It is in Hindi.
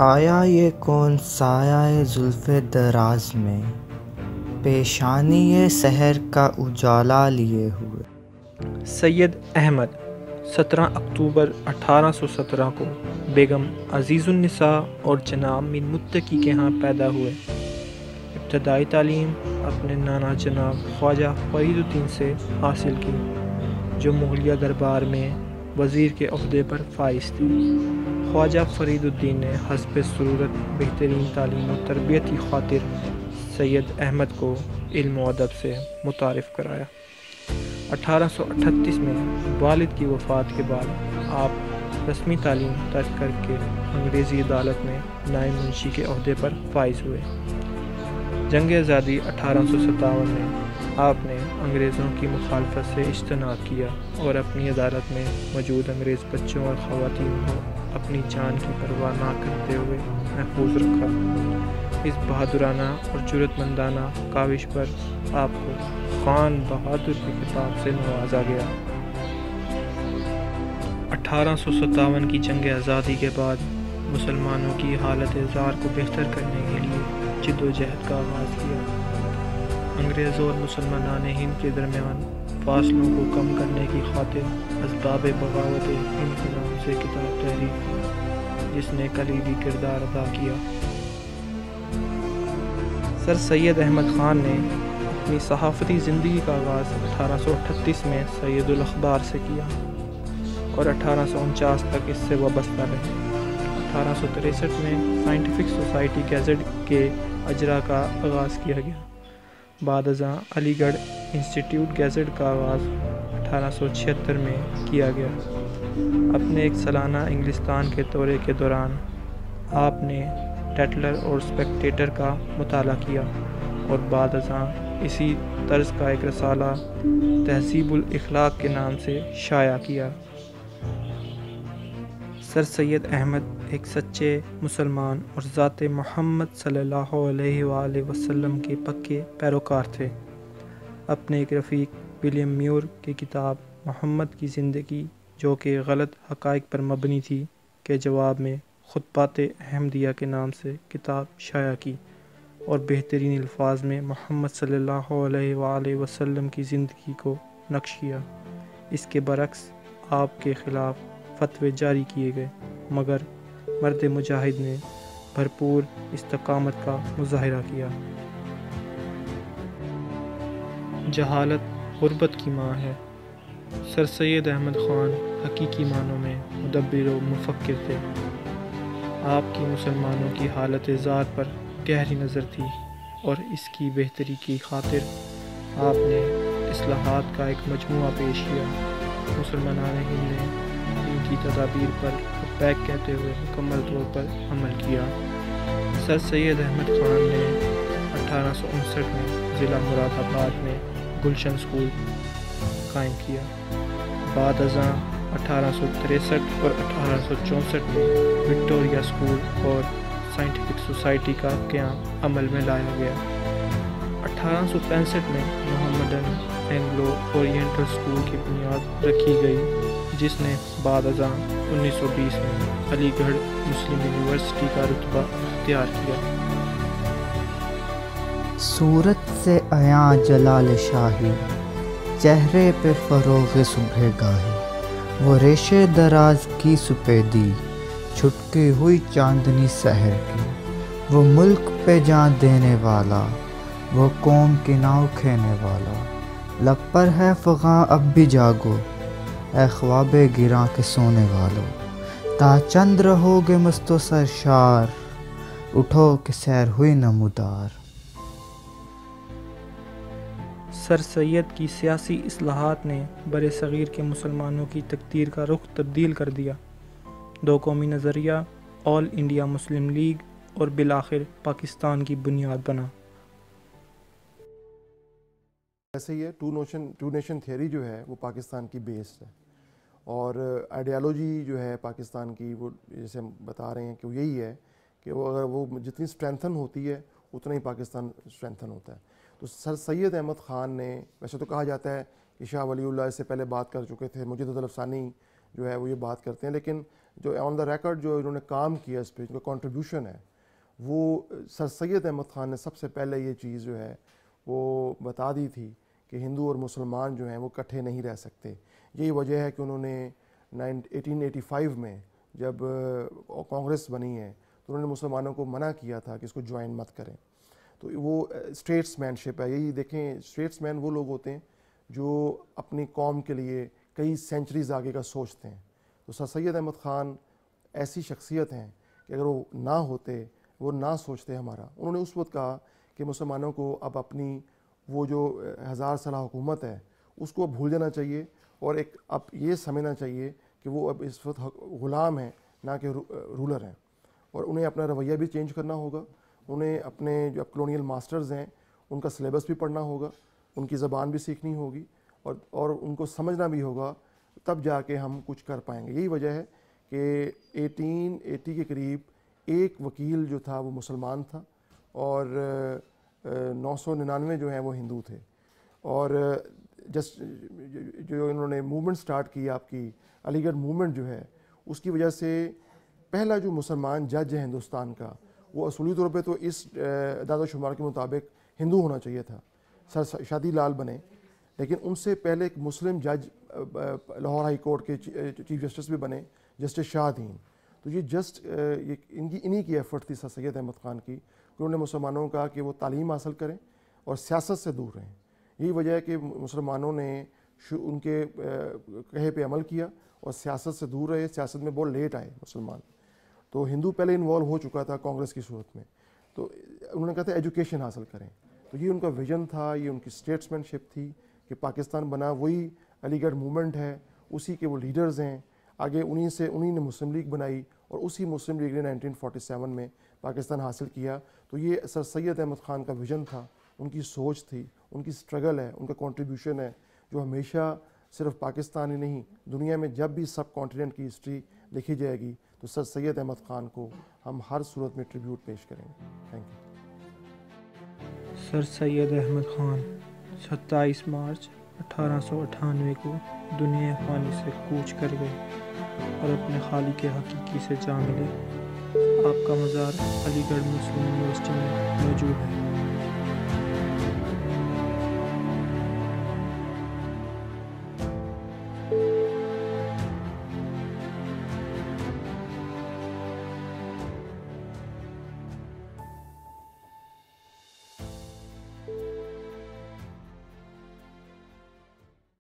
आया ये कौन साया है जुल्फ़ दराज में? पेशानी ये शहर का उजाला लिए हुए। सैयद अहमद 17 अक्टूबर 1817 को बेगम अजीज़ुन्निसा और जनाब मिन मुत्तकी के यहाँ पैदा हुए। इब्तदाई तालीम अपने नाना जनाब ख्वाजा फरीदुद्दीन से हासिल की, जो मुगलिया दरबार में वज़ीर के अहदे पर फाइज थे। ख्वाजा फरीदुद्दीन ने हसब सूरत बेहतरीन तालीम और तरबियत खातिर सैयद अहमद को इल्म अदब से मुतारफ़ कराया 1838 में वालिद की वफ़ात के बाद आप रस्मी तालीम तर्क करके अंग्रेज़ी अदालत में नायब मुंशी के अहदे पर फाइज हुए जंग आज़ादी अठारह में आपने अंग्रेज़ों की मुखालफत से इज्तनाब किया और अपनी अदालत में मौजूद अंग्रेज़ बच्चों और ख़वान को अपनी जान की परवाह ना करते हुए महफूज रखा। इस बहादुराना और जरूरतमंदाना काविश पर आपको खान बहादुर की किताब से नवाजा गया। अठारह सौ सतावन की जंग आज़ादी के बाद मुसलमानों की हालत इजार को बेहतर करने के लिए जदोजहद का आगाज़ किया। अंग्रेज़ों और मुसलमान हिंद के दरमियान फासलों को कम करने की खातिर इसबाब बगावत नाम से किताब तहरीर जिसने कलीदी किरदार अदा किया। सर सैयद अहमद ख़ान ने अपनी सहाफ़ती ज़िंदगी का आगाज़ अठारह सौ अठतीस में सैदुल अखबार से किया और अठारह सौ उनचास तक इससे वाबस्ता रहे। अठारह सौ तिरसठ में साइंटिफिक सोसाइटी गैजेट के अजरा का आगाज़ किया गया। बाद अलीगढ़ इंस्टीट्यूट गैजेट का आगाज़ अठारह सौ छिहत्तर में किया गया। अपने एक सालाना इंग्लिस्तान के दौरे के दौरान आपने टेटलर और स्पेक्टेटर का मताल किया और बाद इसी तर्ज का एक रसाला तहसीबुल अखलाक के नाम से शाया किया। सर सैद अहमद एक सच्चे मुसलमान और ज़ात मोहम्मद सल्लल्लाहु अलैहि वसल्लम के पक्के पैरोकार थे। अपने एक रफ़ीक विलियम म्यूर की किताब मोहम्मद की ज़िंदगी, जो कि गलत हक़ पर मबनी थी, के जवाब में ख़ुतबात अहमदिया के नाम से किताब शाया की और बेहतरीन अल्फाज में मोहम्मद अलैहि वसल्लम की ज़िंदगी को नक्श किया। इसके बरक्स आपके ख़िलाफ़ फतवे जारी किए गए, मगर मर्द मुजाहिद ने भरपूर इस्तकामत का मुजाहरा किया। जहालत गुरबत की माँ है। सर सैद अहमद ख़ान हकीकी मानों में मुदबिर मुफक्र थे। आपकी मुसलमानों की हालत ज़ार पर गहरी नज़र थी और इसकी बेहतरी की खातिर आपने असलाहत का एक मजमू पेश किया। मुसलमान हिंद ने इनकी तदाबीर पर पैक कहते हुए मुकम्मल तौर पर अमल किया। सर सैद अहमद ख़ान ने अठारह सौ उनसठ में ज़िला मुरादाबाद में गुलशन स्कूल कायम किया। बाद अज़ा अठारह और अठारह में विक्टोरिया स्कूल और साइंटिफिक सोसाइटी का क्याम अमल में लाया गया। अठारह सौ पैंसठ में मोहम्मदन एंग्लो ओरिएंटल स्कूल की बुनियाद रखी गई, जिसने बाद सौ बीस में अलीगढ़ मुस्लिम यूनिवर्सिटी का रुतबा अख्तियार किया। सूरत से आया जलाल शाही, चेहरे पे फरोग सुबह गाही। वो रेशे दराज की सुपेदी, छुटकी हुई चांदनी शहर की। वो मुल्क पे जान देने वाला, वो कौम की नाव खेने वाला। लब पर है फ़गा, अब भी जागो ए ख्वाब गिरा के सोने वालों। ता चंद रहोगे मस्तो सरशार, उठो के सैर हुई नमूदार। सर सैद की सियासी असलाहत ने बर सग़ीर के मुसलमानों की तकदीर का रुख तब्दील कर दिया। दो कौमी नज़रिया, ऑल इंडिया मुस्लिम लीग और बिलाखिर पाकिस्तान की बुनियाद बना। ऐसे ही है two notion two nation theory जो है, वो पाकिस्तान की बेस्ड है। और आइडियालॉजी जो है पाकिस्तान की, वो जैसे हम बता रहे हैं कि वो यही है कि वो अगर वो जितनी स्ट्रेंथन होती है, उतना ही पाकिस्तान स्ट्रेंथन होता है। तो सर सैद अहमद ख़ान ने, वैसे तो कहा जाता है कि शाह वली इससे पहले बात कर चुके थे मुझे तो जो है वो ये बात करते हैं, लेकिन जो ऑन द रिकॉर्ड जो इन्होंने काम किया इस पर जो कंट्रीब्यूशन है, वो सर सैद अहमद ख़ान ने सबसे पहले ये चीज़ जो है वो बता दी थी कि हिंदू और मुसलमान जो हैं वो इकट्ठे नहीं रह सकते। यही वजह है कि उन्होंने नाइन, एटीन में जब कांग्रेस बनी है तो उन्होंने मुसलमानों को मना किया था कि इसको ज्वाइन मत करें। तो वो स्टेट्समैनशिप है। यही देखें स्टेट्समैन वो लोग होते हैं जो अपनी कौम के लिए कई सेंचुरीज आगे का सोचते हैं। तो सर सैद अहमद ख़ान ऐसी शख्सियत हैं कि अगर वो ना होते, वो ना सोचते हमारा। उन्होंने उस वक्त कहा कि मुसलमानों को अब अपनी वो जो हज़ार साल हुकूमत है, उसको भूल जाना चाहिए और एक अब ये समझना चाहिए कि वो अब इस वक्त ग़ुलाम हैं, ना कि रूलर हैं। और उन्हें अपना रवैया भी चेंज करना होगा। उन्हें अपने जो कलोनियल मास्टर्स हैं, उनका सिलेबस भी पढ़ना होगा, उनकी ज़बान भी सीखनी होगी और और उनको समझना भी होगा, तब जाके हम कुछ कर पाएँगे। यही वजह है कि 1880 के करीब एक वकील जो था, वो मुसलमान था और नौ सौ निन्यानवे जो हैं वो हिंदू थे। और, जस्ट, जो इन्होंने मूवमेंट स्टार्ट की, आपकी अलीगढ़ मूवमेंट जो है, उसकी वजह से पहला जो मुसलमान जज है हिंदुस्तान का वो असूली तौर पे तो इस दादा के मुताबिक हिंदू होना चाहिए था। सर शादी लाल बने। लेकिन उनसे पहले एक मुस्लिम जज लाहौर हाई कोर्ट के चीफ जस्टिस भी बने, जस्टिस शाहदीन तो ये जस्ट ये इनकी, इन्हीं की एफर्ट थी सर सैद अहमद ख़ान की, कि उन्होंने मुसलमानों का, कि वो तालीम हासिल करें और सियासत से दूर रहें। यही वजह है कि मुसलमानों ने उनके कहे पे अमल किया और सियासत से दूर रहे, सियासत में बहुत लेट आए मुसलमान। तो हिंदू पहले इन्वॉल्व हो चुका था कांग्रेस की सूरत में। तो उन्होंने कहा था एजुकेशन हासिल करें। तो ये उनका विजन था, ये उनकी स्टेट्समैनशिप थी कि पाकिस्तान बना, वही अलीगढ़ मूवमेंट है, उसी के वो लीडर्स हैं। आगे उन्हीं से, उन्हीं ने मुस्लिम लीग बनाई और उसी मुस्लिम लीग ने 1947 में पाकिस्तान हासिल किया। तो ये सर सैद अहमद ख़ान का विजन था, उनकी सोच थी, उनकी स्ट्रगल है, उनका कंट्रीब्यूशन है, जो हमेशा सिर्फ़ पाकिस्तान ही नहीं, दुनिया में जब भी सब कॉन्टिनेंट की हिस्ट्री लिखी जाएगी तो सर सैद अहमद ख़ान को हम हर सूरत में ट्रिब्यूट पेश करेंगे। Thank you sir Syed Ahmad Khan, सत्ताईस मार्च अठारह सौ अठानवे को दुनिया खानी से कूच कर गए और अपने खाली के हकीकी से जा मिले आपका मज़ार अलीगढ़ मुस्लिम यूनिवर्सिटी में मौजूद है।